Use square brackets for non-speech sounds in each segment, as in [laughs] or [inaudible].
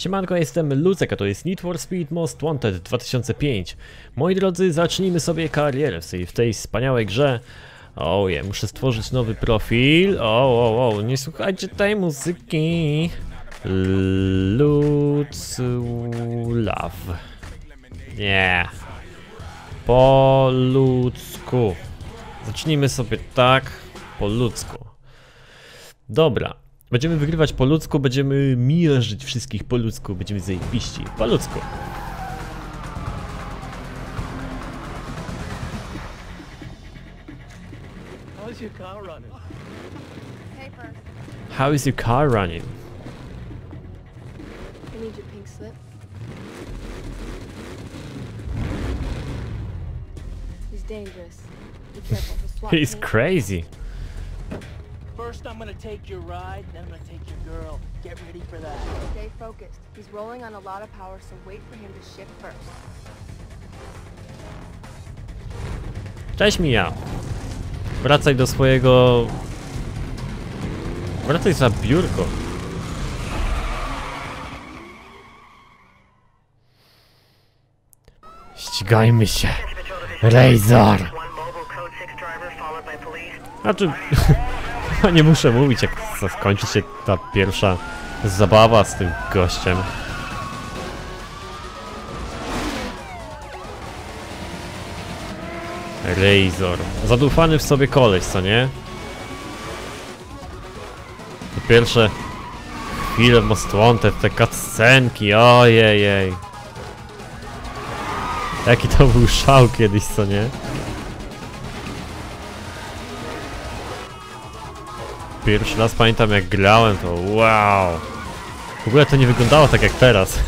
Siemanko, jestem Lucek, a to jest Need for Speed Most Wanted 2005. Moi drodzy, zacznijmy sobie karierę w tej, w tej wspaniałej grze. Oje, muszę stworzyć nowy profil. O, o, o, nie słuchajcie tej muzyki. Luclaw. Nie. Po ludzku. Zacznijmy sobie tak, po ludzku. Dobra. Będziemy wygrywać po ludzku, będziemy miażdżyć wszystkich po ludzku, będziemy zajebiści. Po ludzku. How's your car running? Paper. How is your car running? I need your pink slip. He's dangerous. Be careful. [laughs] He's crazy. First, I'm gonna take your ride, then I'm gonna take your girl. Get ready for that. Stay focused. He's rolling on a lot of power, so wait for him to shift first. Cześć Mija. Wracaj do swojego... Wracaj za biurko. Ścigajmy się. Razor. One mobile code 6 driver followed by police. Znaczy, chyba [laughs] nie muszę mówić, jak skończy się ta pierwsza zabawa z tym gościem. Razor. Zadufany w sobie koleś, co nie? Te pierwsze chwile w Most Wanted, te cutscenki, ojejej. Jaki to był szał kiedyś, co nie? Pierwszy raz pamiętam jak grałem, to wow. W ogóle to nie wyglądało tak jak teraz.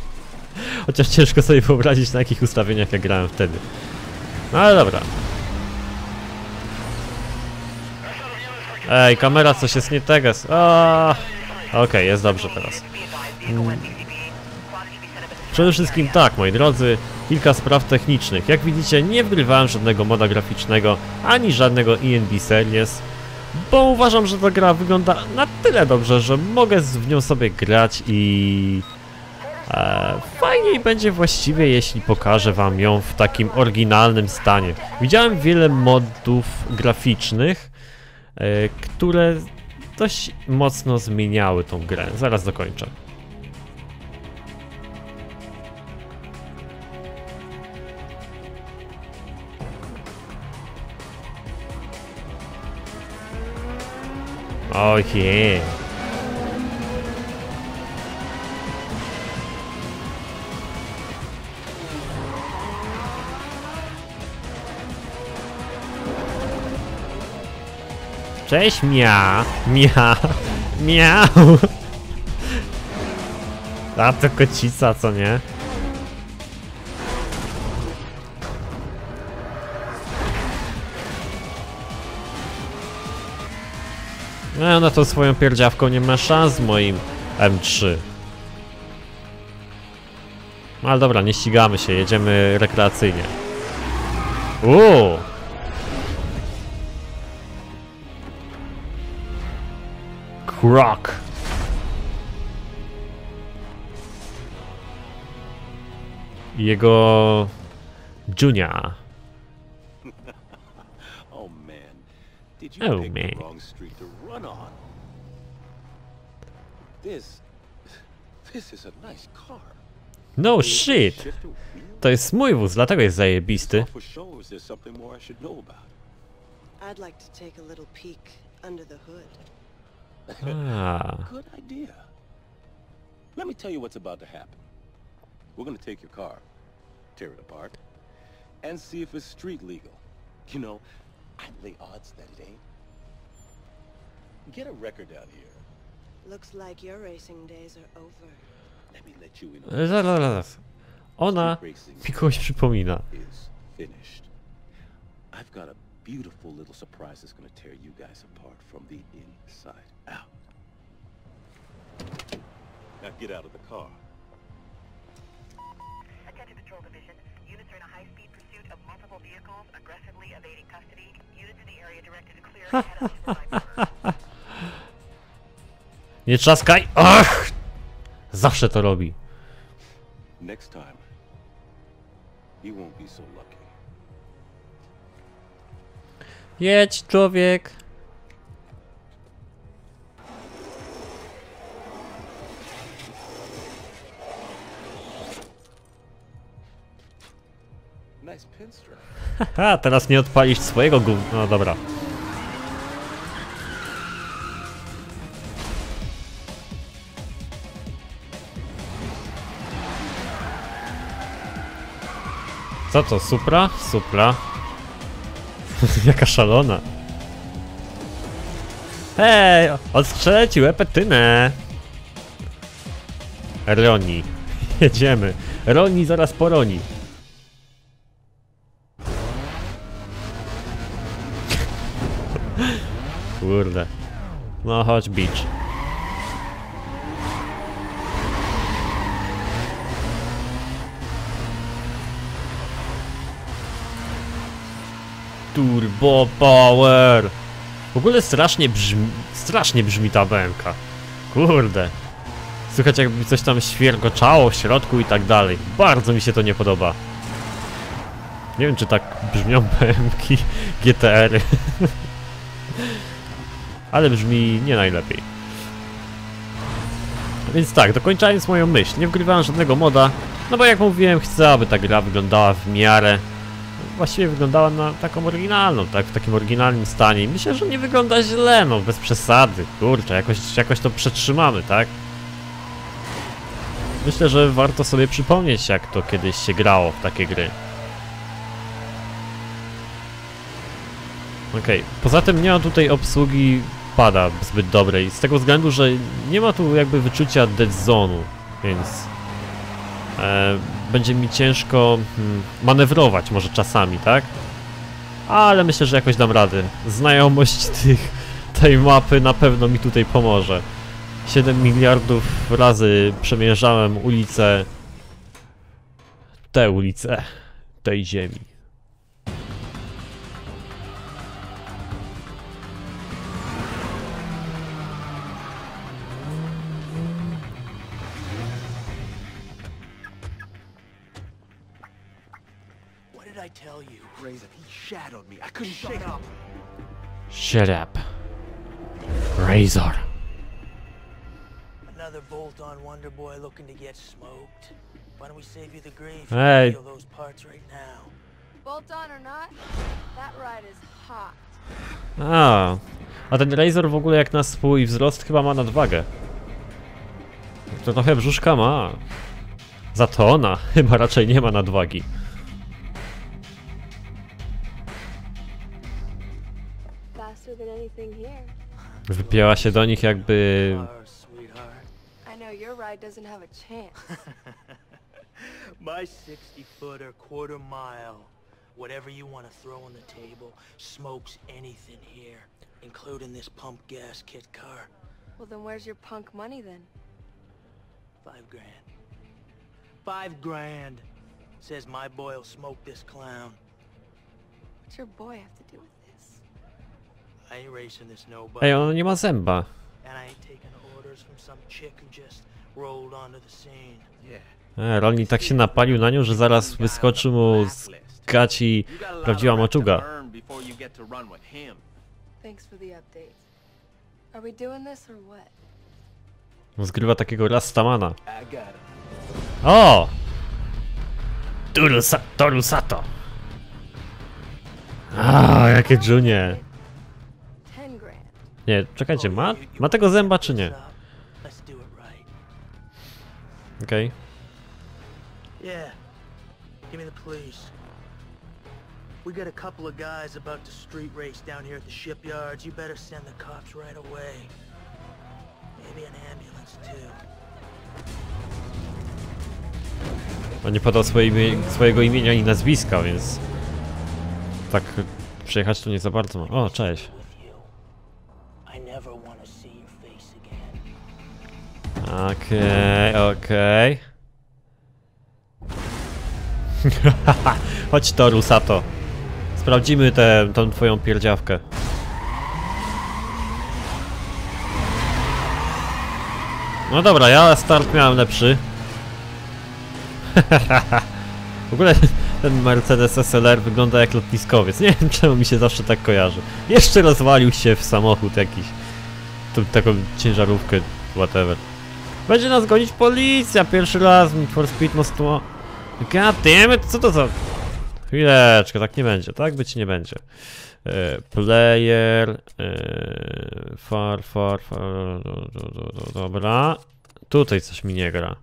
[laughs] Chociaż ciężko sobie wyobrazić na jakich ustawieniach ja grałem wtedy. No ale dobra. Ej, kamera coś jest nie teges. A, Okej, jest dobrze teraz. Mm. Przede wszystkim tak, moi drodzy, kilka spraw technicznych. Jak widzicie, nie wgrywałem żadnego moda graficznego, ani żadnego ENB Series, bo uważam, że ta gra wygląda na tyle dobrze, że mogę w nią sobie grać i... E, fajniej będzie właściwie, jeśli pokażę wam ją w takim oryginalnym stanie. Widziałem wiele modów graficznych, e, które dość mocno zmieniały tą grę. Zaraz dokończę. Oh yeah. Cześć mia, mia, [laughs] miau. [laughs] A to kocica, co nie? No, ona tą swoją pierdziawką nie ma szans z moim M3. No, Ale dobra, nie ścigamy się, jedziemy rekreacyjnie. Uuu! Krok! Jego... Junia. Did you Oh, pick man. the wrong street to run on? This, this is a nice car. No shit! shift a wheel? To jest mój wóz, dlatego jest zajebisty. For sure, or is something more I should know about? I'd like to take a little peek under the hood. A, ah. [laughs] Good idea. Let me tell you what's about to happen. We're gonna take your car, tear it apart, and see if it's street legal. You know, I'd lay odds that it ain't. Get a record out here. Looks like your racing days are over. Let me let you in on zaraz, zaraz, zaraz. Ona Street racing mi kogoś przypomina. is finished. I've got a beautiful little surprise that's gonna tear you guys apart from the inside out. Now get out of the car. Attention Patrol Division. [laughs] Nie trzaskaj! Ach! Zawsze to robi. Next time, you won't be so lucky. Jedź, człowiek. Haha, teraz nie odpalisz swojego gów... No dobra. Co to, Supra? Supra. [laughs] Jaka szalona. Hej, odstrzelę ci łepetynę. Roni. [laughs] Jedziemy. Roni zaraz poroni. Kurde. No chodź beach. Turbo Power! W ogóle strasznie brzmi, strasznie brzmi ta BMK. Kurde. Słychać jakby coś tam świergoczało w środku i tak dalej. Bardzo mi się to nie podoba. Nie wiem czy tak brzmią [laughs] BMki GTR-y. Ale brzmi nie najlepiej. Więc tak, dokończając moją myśl, nie wgrywałem żadnego moda, no bo jak mówiłem, chcę, aby ta gra wyglądała w miarę. Właściwie wyglądała na taką oryginalną, tak, w takim oryginalnym stanie. Myślę, że nie wygląda źle, no, bez przesady. Kurczę, jakoś, jakoś to przetrzymamy, tak? Myślę, że warto sobie przypomnieć, jak to kiedyś się grało w takie gry. Okej, poza tym nie ma tutaj obsługi pada zbyt dobrej, z tego względu, że nie ma tu jakby wyczucia dead zone'u, więc e, będzie mi ciężko hmm, manewrować może czasami, tak? Ale myślę, że jakoś dam radę. Znajomość [laughs] tych, tej mapy na pewno mi tutaj pomoże. 7 miliardów razy przemierzałem ulice, te ulice tej ziemi. What did I tell you? Razor, he shadowed me. I couldn't shake up. Shut up. Razor. Another bolt-on Wonder Boy looking to get smoked. Why don't we save you the grief? Hey. Steal those parts right now. Bolt on or not, that ride is hot. A, a ten Razor w ogóle jak na swój wzrost chyba ma nadwagę. To trochę brzuszka ma. Za to ona chyba raczej nie ma nadwagi. Wypięła się do nich jakby... I know your have a chance. [laughs] My 60 footer, quarter mile. Whatever you want to throw on the table, smokes anything here, including this pump gas kit car. well, then where's your punk money then? Five grand. Five grand. Says my boy'll smoke this clown. What's your boy have to do with Ej, ona nie ma zęba. E, Rolnik tak się napalił na nią, że zaraz wyskoczy mu z gaci prawdziwa maczuga. Zgrywa takiego Rastamana. O! Torusato. A, jakie dżunie. Nie, czekajcie, ma, ma tego zęba czy nie? Okej. Yeah. Give me the police. We got a couple of guys about to street race down here at the shipyards. You better send the cops right away. Maybe an ambulance too. On nie podał swoje swojego imienia i nazwiska, więc... Tak, przejechać to nie za bardzo. O, cześć. Okej, okej. [laughs] Chodź to, Rusato. Sprawdzimy tę tą twoją pierdziawkę. No dobra, ja start miałem lepszy. [laughs] w ogóle ten Mercedes SLR wygląda jak lotniskowiec. Nie wiem czemu mi się zawsze tak kojarzy. Jeszcze rozwalił się w samochód jakiś. Tu, taką ciężarówkę, whatever. Będzie nas gonić policja pierwszy raz Need for Speed Most God damn co to za... Chwileczkę, tak nie będzie, tak być nie będzie. E, player, e, far, far, far, do, do, do, do, dobra. Tutaj coś mi nie gra.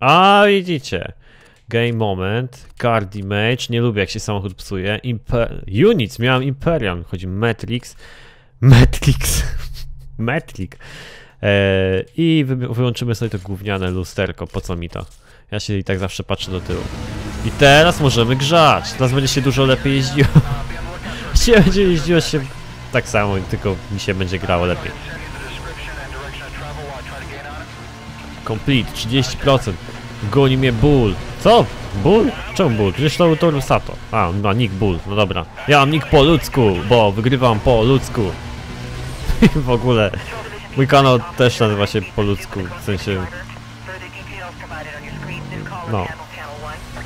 A, widzicie. Game moment, card image, nie lubię jak się samochód psuje. Imper Units, miałem Imperium, chodzi Matrix. Matrix. [laughs] Matrix. E, I wy wyłączymy sobie to gówniane lusterko, po co mi to? Ja się i tak zawsze patrzę do tyłu. I teraz możemy grzać. Teraz będzie się dużo lepiej jeździło. [laughs] Się będzie jeździło się tak samo, tylko mi się będzie grało lepiej. Complete, 30%. Goni mnie ból. Co? Ból? Czemu ból? Przecież to Toru Sato. A, on ma nick ból, no dobra. Ja mam nick po ludzku, bo wygrywam po ludzku. [laughs] W ogóle mój kanał też nazywa się po ludzku, w sensie No. handled channel 1.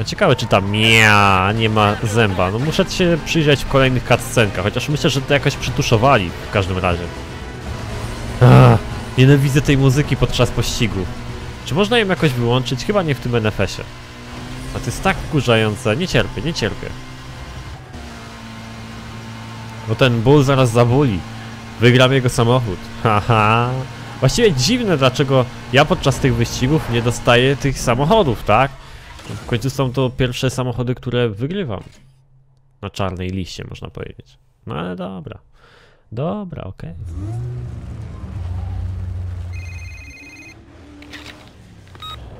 A Ciekawe czy ta mia nie ma zęba. No muszę się przyjrzeć w kolejnych cutscenkach, chociaż myślę, że to jakoś przytuszowali w każdym razie. Ach, nienawidzę tej muzyki podczas pościgu. Czy można ją jakoś wyłączyć? Chyba nie w tym NFS-ie. A to jest tak wkurzające. Nie cierpię, nie cierpię. Bo ten ból zaraz zabuli. Wygram jego samochód. Haha. Właściwie dziwne, dlaczego ja podczas tych wyścigów nie dostaję tych samochodów, tak? W końcu są to pierwsze samochody, które wygrywam. Na czarnej liście, można powiedzieć. No ale dobra. Dobra, okej.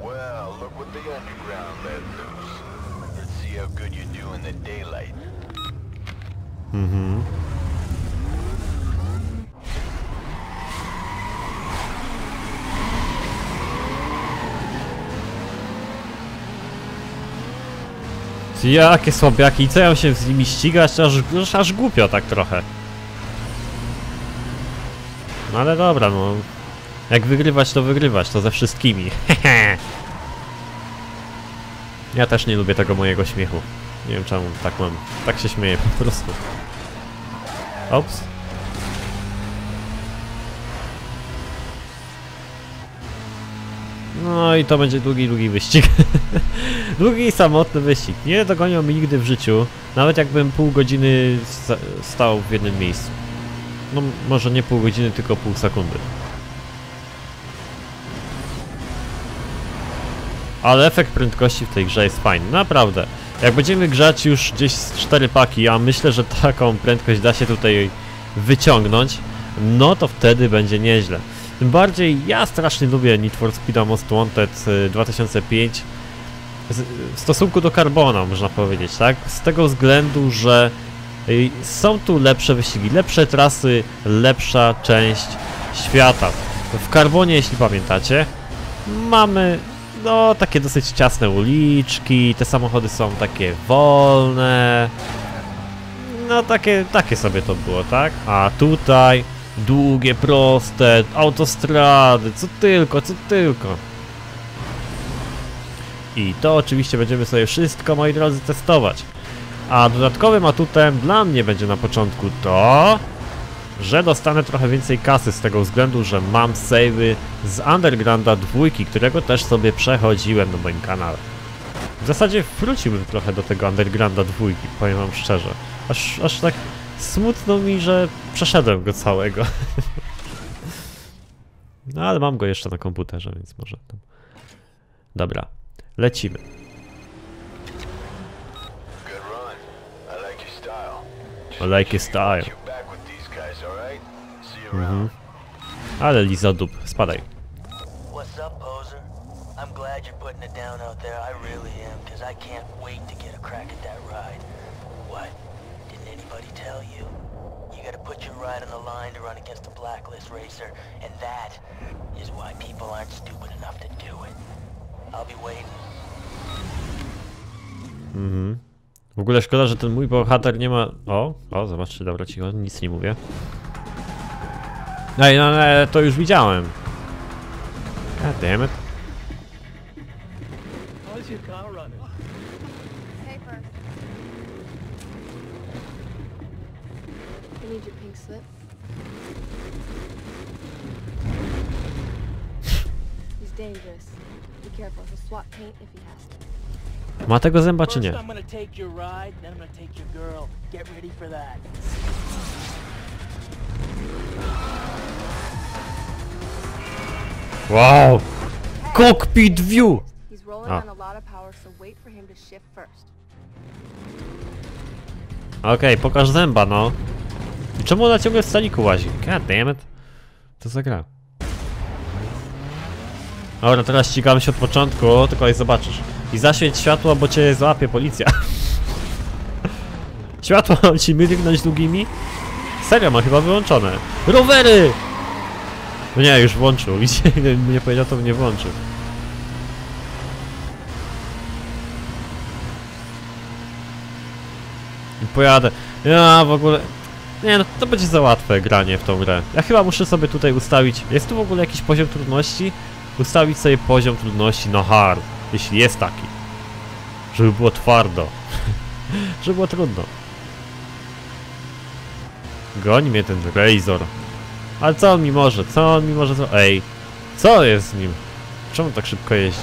Well, look what the underground let loose. Let's see how good you do in the daylight. Mhm. Jakie słabiaki, i co ja się z nimi ścigać, aż, aż, aż głupio tak trochę. No ale dobra, no. Jak wygrywać, to wygrywać, to ze wszystkimi. [laughs] ja też nie lubię tego mojego śmiechu. Nie wiem czemu tak mam. Tak się śmieję po prostu. Ops. No i to będzie długi, długi wyścig. [laughs] długi samotny wyścig. Nie dogonią mnie nigdy w życiu. Nawet jakbym pół godziny sta- stał w jednym miejscu. No może nie pół godziny, tylko pół sekundy. Ale efekt prędkości w tej grze jest fajny, naprawdę. Jak będziemy grzać już gdzieś z 4 paki, a myślę, że taką prędkość da się tutaj wyciągnąć, no to wtedy będzie nieźle. Tym bardziej ja strasznie lubię Need for Speed Most Wanted y, 2005 z- w stosunku do Carbona, można powiedzieć, tak? Z tego względu, że y, są tu lepsze wyścigi, lepsze trasy, lepsza część świata. W Carbonie, jeśli pamiętacie, mamy no takie dosyć ciasne uliczki, te samochody są takie wolne. No takie, takie sobie to było, tak? A tutaj długie, proste, autostrady, co tylko, co tylko. I to oczywiście będziemy sobie wszystko, moi drodzy, testować. A dodatkowym atutem dla mnie będzie na początku to, że dostanę trochę więcej kasy z tego względu, że mam savey z Undergrounda dwójki, którego też sobie przechodziłem na moim kanale. W zasadzie wróciłbym trochę do tego Undergrounda dwójki, powiem wam szczerze. Aż, aż tak smutno mi, że przeszedłem go całego. [laughs] no ale mam go jeszcze na komputerze, więc może tam. Dobra, lecimy. I like your style. Around. Ale Lizadup, spadaj. What's up, poser? I'm glad you're putting it down out there. I really am, because I can't wait to get a crack at that ride. What? Didn't anybody tell you? You gotta put your ride on the line to run against a blacklist racer, and that is why people aren't stupid enough to do it. I'll be waiting. Mhm. W ogóle szkoda, że ten mój bohater nie ma... O, o, zobaczcie, dobra, cicho, nic nie mówię. Ej, no ale to już widziałem. God damn it. How's your car running? Paper. Wow! Cockpit view! Ah. a. Okej, pokaż zęba, no. I czemu ona ciągle w staniku łazi? God damn it. To za gra. Dobra, teraz ścigamy się od początku, tylko i zobaczysz. I zaświeć światło, bo cię złapie policja. [laughs] Światło mam ci mrygnąć długimi? Serio, ma chyba wyłączone. Rowery! No nie, już włączył. [laughs] Widzicie, nie powiedział, to bym nie włączył. I pojadę. Ja w ogóle... Nie no, to będzie za łatwe granie w tą grę. Ja chyba muszę sobie tutaj ustawić... Jest tu w ogóle jakiś poziom trudności? Ustawić sobie poziom trudności na hard, jeśli jest taki. Żeby było twardo. [laughs] Żeby było trudno. Goni mnie ten Razor. Ale co on mi może? Co on mi może? Ej, co jest z nim? Czemu tak szybko jeździ?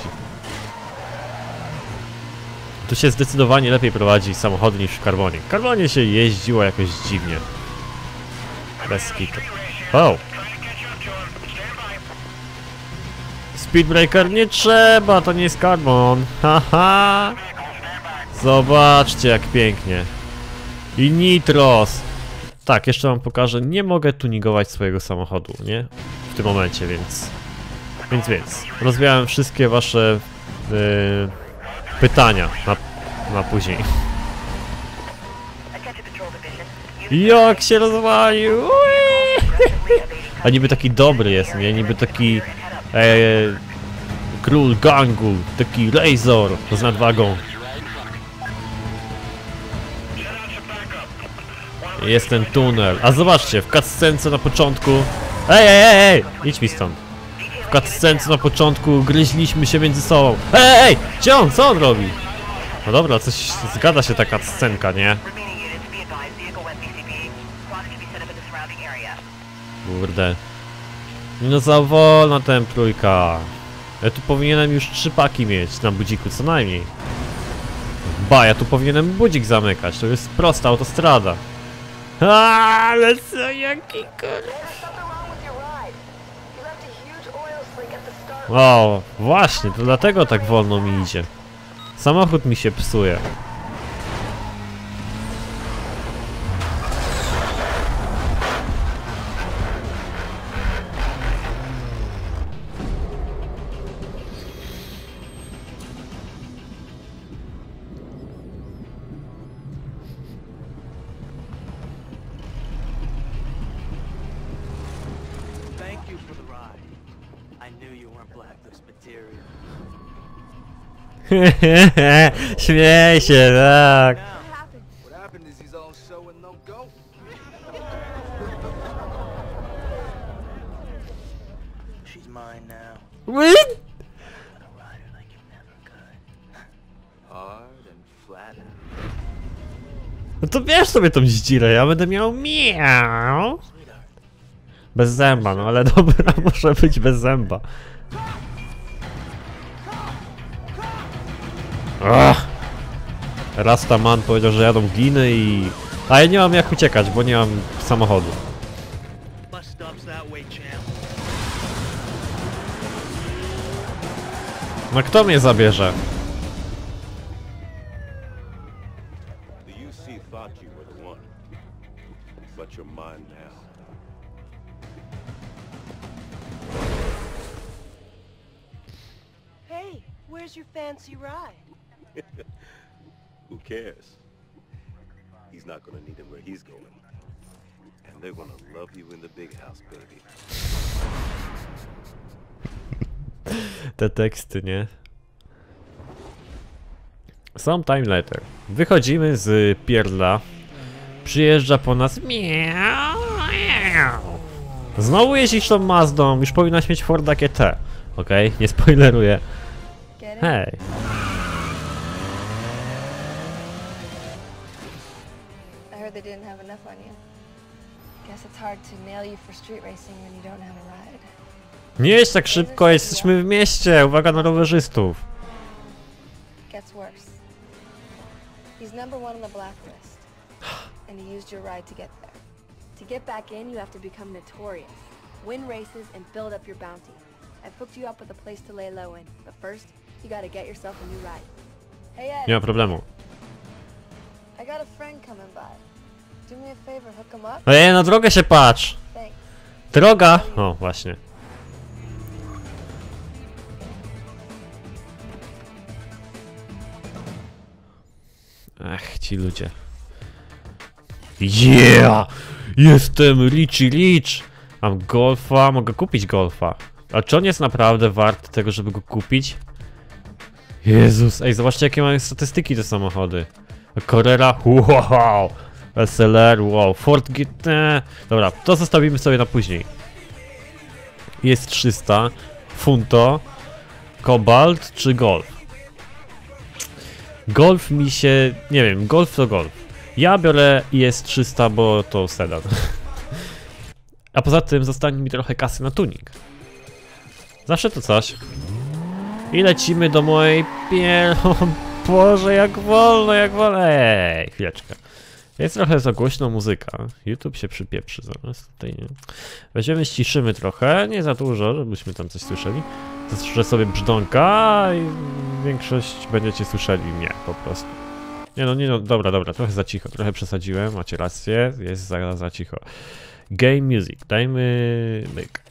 Tu się zdecydowanie lepiej prowadzi samochody niż w Carbonie. W Carbonie się jeździło jakoś dziwnie. Bez kitu. O! Speedbreaker nie trzeba, to nie jest Carbon. Haha! Zobaczcie jak pięknie. I Nitros! Tak, jeszcze wam pokażę. Nie mogę tuningować swojego samochodu, nie? W tym momencie, więc... Więc, więc. Rozwiałem wszystkie wasze... Yy, pytania na, na później. Jak się rozwalił! A niby taki dobry jest, nie? Niby taki... E, król gangu, taki Razor z nadwagą. Jest ten tunel. A zobaczcie, w cutscence na początku... Ej, ej, ej, ej! Idź mi stąd. W cutscence na początku gryźliśmy się między sobą. Ej, ej! Gdzie on? Co on robi? No dobra, coś zgada się taka scenka, nie? Kurde. No za wolna ten trójka. Ja tu powinienem już trzy paki mieć na budziku, co najmniej. Ba, ja tu powinienem budzik zamykać, to jest prosta autostrada. Aaaa, Ale co, jaki kur... O, właśnie, to dlatego tak wolno mi idzie. Samochód mi się psuje. [laughs] could. Hard and flat. No to bierz sobie tą zdzirę, ja będę miał miał. Bez zęba, no ale dobra, [laughs] może być bez zęba. Ach. Rastaman powiedział, że jadą gliny i... A ja nie mam jak uciekać, bo nie mam samochodu. No kto mnie zabierze? Ride? [laughs] Who cares? He's not gonna need him where he's going. And they're gonna love you in the big house, baby. [laughs] Te teksty, nie? Sometime later. Wychodzimy z pierdla. Przyjeżdża po nas miau, miau. Znowu jeździsz tą Mazdą, już powinnaś mieć Forda GT. Okej, nie spoileruję. Hej. I heard they didn't have enough on you. Guess it's hard to nail you for street racing when you don't have a ride. Nie tak szybko, jesteśmy w mieście. Uwaga na rowerzystów. Gets worse. He's number one on the blacklist, and he used your ride to get there. To get back in, you have to become notorious, win races, and build up your bounty. I've hooked you up with a place to lay low in, but first, you gotta get yourself a new ride. Hey Ed, Nie ma problemu. I got a friend coming by. Do me a favor, hook him up. Ej, na drogę się patrz. Droga! O, właśnie. Ach, ci ludzie. Yeah! Jestem Richie Rich! Mam golfa, mogę kupić golfa. A czy on jest naprawdę wart tego, żeby go kupić? Jezus, ej, zobaczcie jakie mają statystyki te samochody. Carrera, wow! SLR, wow, Ford GT. Dobra, to zostawimy sobie na później. Jest 300. Funto. Cobalt czy Golf? Golf mi się... nie wiem, Golf to Golf. Ja biorę jest 300, bo to sedan. [laughs] A poza tym zostanie mi trochę kasy na tuning. Zawsze to coś. I lecimy do mojej pier... [laughs] Boże, jak wolno, jak wolno. Ej, chwileczkę. Jest trochę za głośno muzyka. YouTube się przypieprzy zaraz. Tutaj nie. Weźmiemy, ściszymy trochę, nie za dużo, żebyśmy tam coś słyszeli. Zastrzeżę sobie brzdąka i większość będziecie słyszeli mnie po prostu. Nie no, nie no, dobra, dobra, trochę za cicho, trochę przesadziłem, macie rację, jest za, za cicho. Game music, dajmy myk.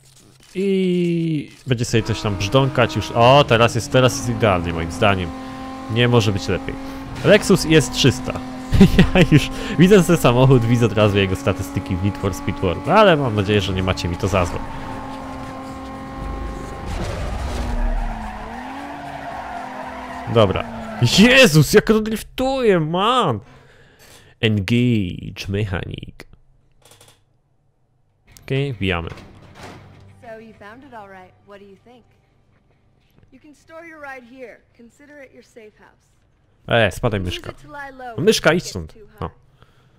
I będzie sobie coś tam brzdąkać już. O, teraz jest, teraz jest idealnie moim zdaniem. Nie może być lepiej. Lexus jest 300. [laughs] ja już widzę ten samochód, widzę od razu jego statystyki w Need for Speed World, ale mam nadzieję, że nie macie mi to za złe. Dobra. Jezus, jak to driftuje, man! Engage, mechanic. Okej, okay, wbijamy. So you found it all right. What do you think? You can store your ride here. Consider it your safe house. E, spadaj myszka. No, myszka, idź stąd. too O. high.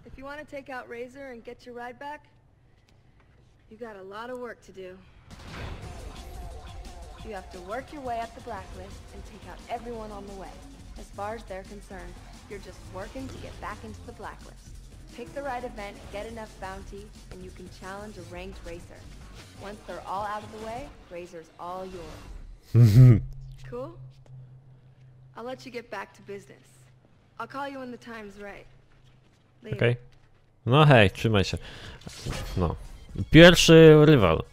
If you want to take out Razor and get your ride back, you got a lot of work to do. You have to work your way up the blacklist and take out everyone on the way. As far as they're concerned, you're just working to get back into the blacklist. Pick the right event, get enough bounty, and you can challenge a ranked racer. Once they're all out of the way, Razor's all yours. [laughs] Cool? I'll let you get back to business. I'll call you when the time's right. Later. Okej. No hej, trzymaj się. No. Pierwszy rywal.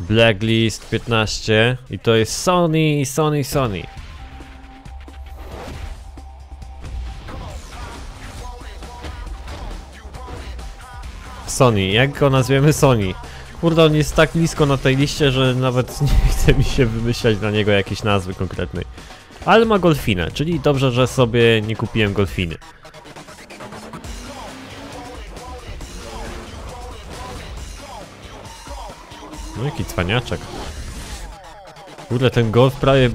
Blacklist 15 i to jest Sony, Sony, Sony. Sony, jak go nazwiemy Sony? Kurde, on jest tak blisko na tej liście, że nawet [laughs] nie chce mi się wymyślać dla niego jakiejś nazwy konkretnej. Ale ma golfinę, czyli dobrze, że sobie nie kupiłem golfiny. No jaki cwaniaczek. Kurde, ten golf prawie,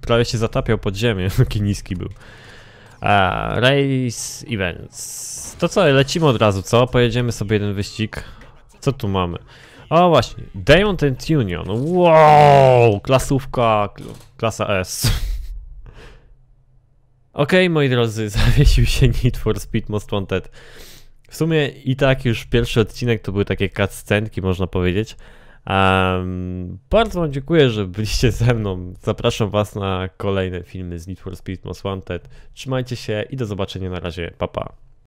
prawie się zatapiał pod ziemię, [laughs] taki niski był. A, race events. To co, lecimy od razu, co? Pojedziemy sobie jeden wyścig. Co tu mamy? O właśnie, Diamond and Union. Wow, klasówka, kl- klasa S. [laughs] Okej, moi drodzy, [laughs] zawiesił się Need for Speed Most Wanted. W sumie i tak już pierwszy odcinek to były takie cutscenki, można powiedzieć. Um, bardzo Wam dziękuję, że byliście ze mną. Zapraszam Was na kolejne filmy z Need for Speed Most Wanted. Trzymajcie się i do zobaczenia na razie. Pa pa.